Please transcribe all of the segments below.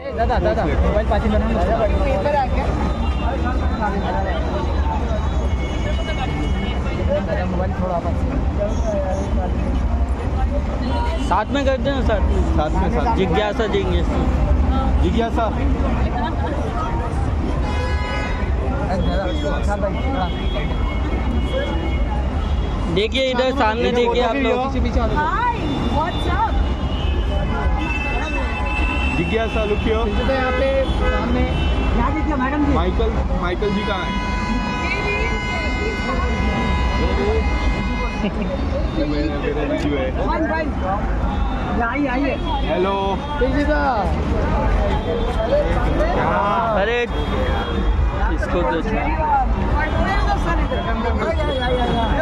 दादा दादा मोबाइल दादा मोबाइल थोड़ा साथ में कर देना साथ में। साथ में साथ जिज्ञासा देंगे जिज्ञासा। देखिए इधर सामने देखिए आप लोग। पीछे पीछे आ जाओ। हाय व्हाट्स अप जिज्ञासा लुक हियर तो यहाँ पे सामने यहाँ देखिए madam ji. Michael Michael ji कहाँ है? ये मेरे मेरे रिव्यू है। One one. आइए आइए हेलो। अरे इसको तो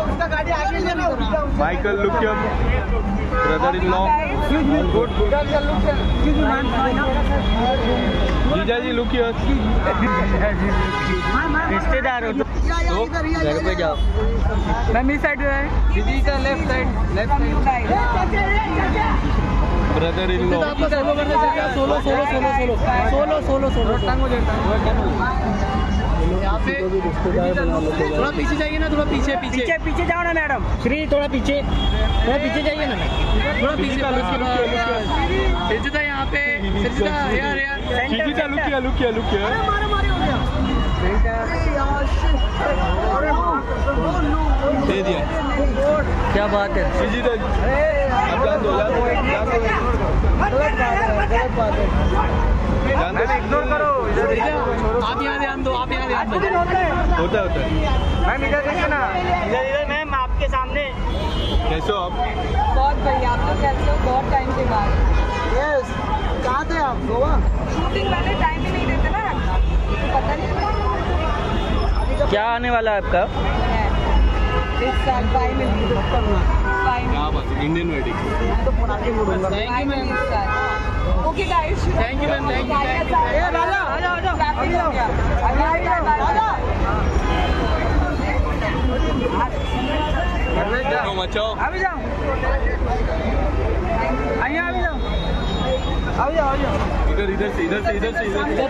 उसका गाड़ी आगे ले ना Michael look here brother in law good good जीजा जी लुक हियर रिश्तेदार हो तो घर पे जाओ। मैम इस साइड है दीदी का left side left side brother in law आपका solo solo solo solo solo solo solo solo यहाँ पे थोड़ा पीछे जाइए ना थोड़ा पीछे पीछे पीछे पीछे जाओ ना मैडम श्री थोड़ा पीछे थोड़ा पीछे जाइए ना थोड़ा पीछे सिर्जिता यहाँ पे सिर्जिता यार यार जीजा look here look here look here दे दिया क्या बात है अब जान दो जान दो जान दो इग्नोर करो आप यहाँ ध्यान यहाँ ध्यान होता है होता है। मैम इधर देखिए ना। इधर इधर मैम आपके सामने। कैसे हो आप? बहुत बढ़िया आप लोग कैसे हो? बहुत टाइम के बाद। यस कहाँ थे आप गोवा? शूटिंग वाले टाइम ही नहीं देते ना। पता नहीं क्या आने वाला है आपका? इस साल फाइनली फाइनली क्या Indian wedding thank you ma'am okay guys Thank you, ma'am. Thank you, thank you, thank you. ए राजा आ जाओ आ जाओ हो गया अभी राजा तो मचाओ अभी जाओ आइए अभी जाओ अभी जाओ अभी जाओ इधर इधर से इधर से इधर से इधर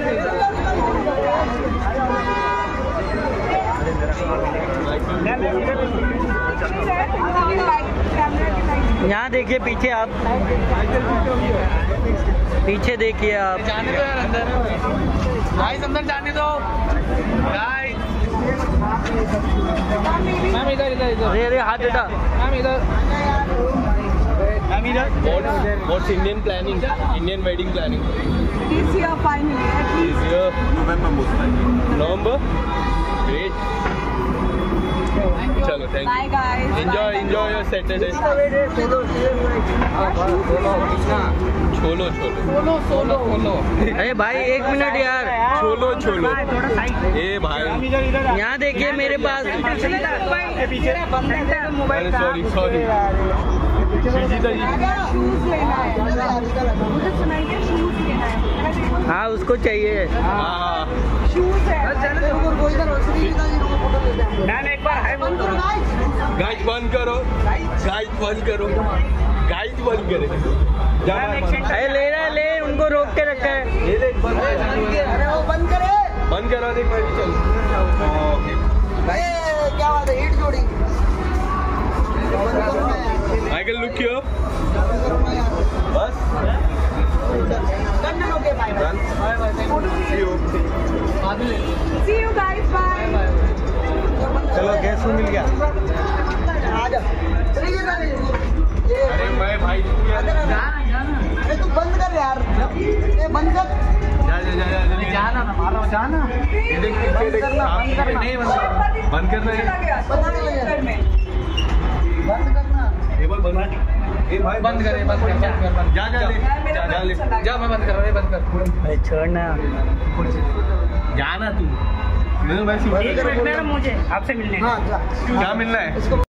से। यहाँ देखिए पीछे आप। पीछे देखिए आप। जाने दो यार अंदर। गाइस अंदर जाने दो। गाइस मैम इधर इधर इधर। अरे अरे हाथ हटा मैम इधर। मैम इधर। What's Indian planning Indian wedding planning at least. November November great चलो thank you guys. Enjoy enjoy your Saturday chole छोलो। सोलो सोलो सोलो अरे भाई एक मिनट यार। छोलो छोलो। ए भाई। यहाँ देखिए मेरे पास अरे sorry sorry Srijita ji shoes लेना है मुझे सुनाइए शूज़ लेना है। हाँ उसको चाहिए। शूज़ है गाइस बंद करो। गाइस बंद करो। गाइस बंद करे। जा अरे ले रहा है ले उनको रोक के रखा है। ये देख बंद अरे वो बंद करे। बंद करा देख मैं भी चल। ओके। क्या बात है हिट जोड़ी। माइकल लुक हियर बस। Done see you see you guys bye. चलो गैस मिल गया। अरे मैं भाई अरे तू बंद कर यार। ए बंद कर। जा जा जा जा जा जाना ना मारो जाना। ये देख पीछे देख बंद करना, बंद करना। नहीं बंद बंद करना है। बंद करना। टेबल बंद ए भाई बंद कर बंद कर बंद कर बंद जा जा ले। जा जा ले। जा मैं बंद कर रहा हूँ ये बंद कर। अरे छोड़ना। जाना तू। मुझे आपसे मिलने। हाँ जा। क्या मिलना है।